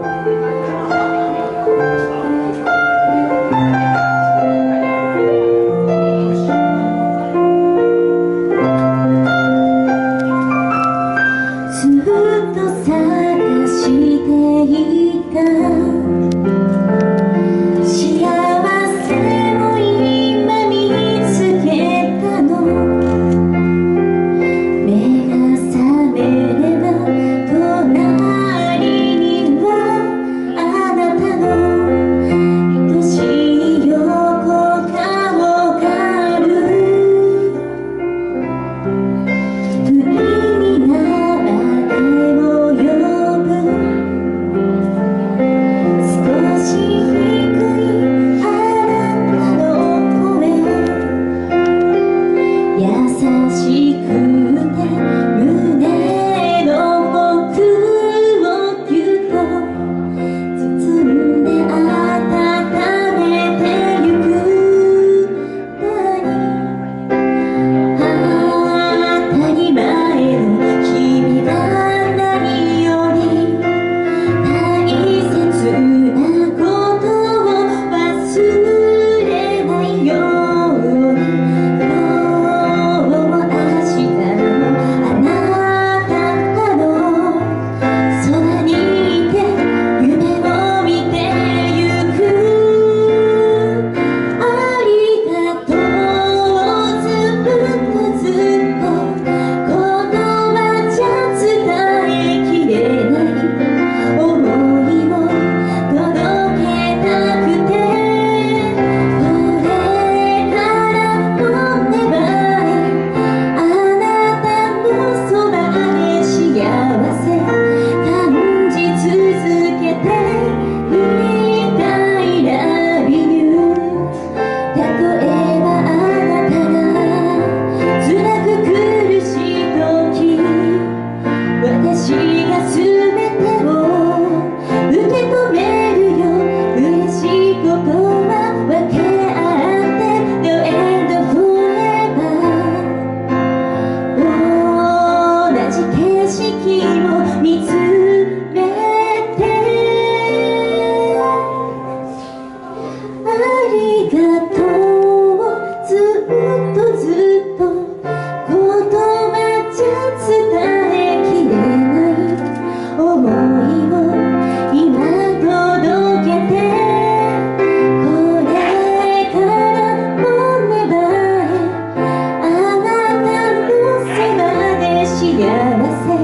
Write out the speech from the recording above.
Thank you. see você.